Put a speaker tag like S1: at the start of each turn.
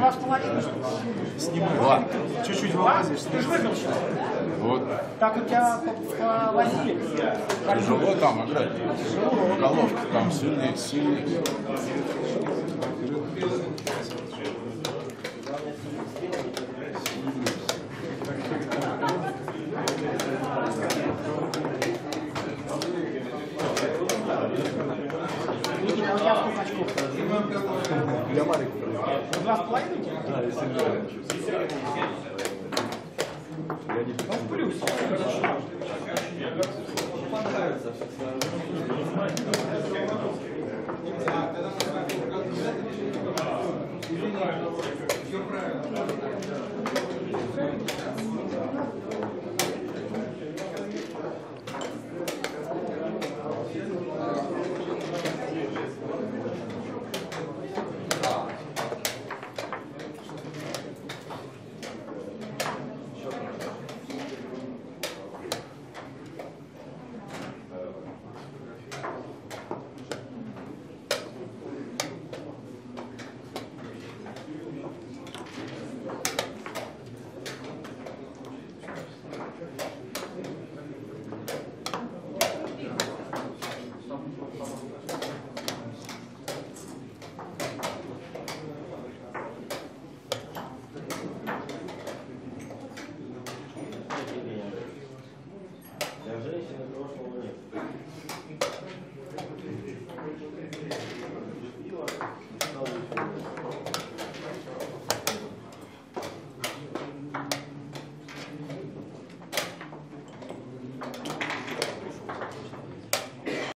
S1: Половиной?
S2: Снимай.
S3: Два.
S2: Чуть-чуть
S1: Два?
S2: вылазишь.
S1: Ты же выпил сейчас.
S3: Вот.
S1: Так у тебя воде.
S3: Тяжело там играть. Головка там сильнее, сильнее.
S1: А у сколько очков?
S2: Я
S1: половиной у тебя?
S2: Да, если не Я не
S1: Ну, в плюсе.
S4: Для женщины прошлого нет.